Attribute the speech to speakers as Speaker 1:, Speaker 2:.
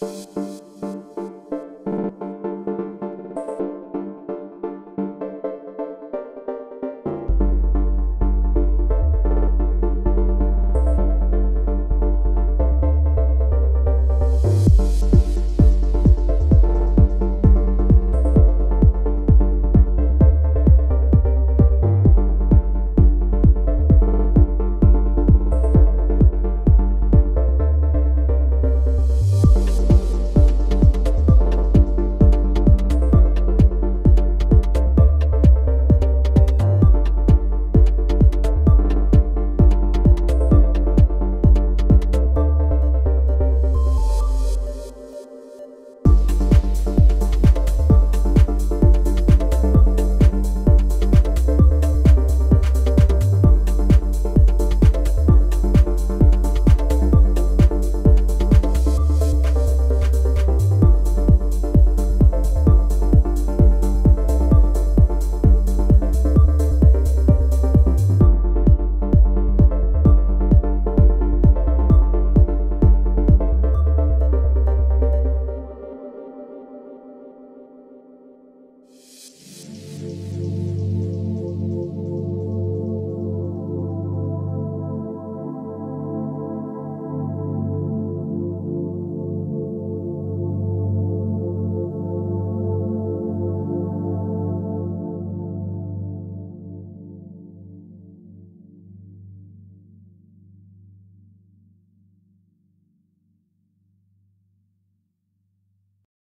Speaker 1: 了。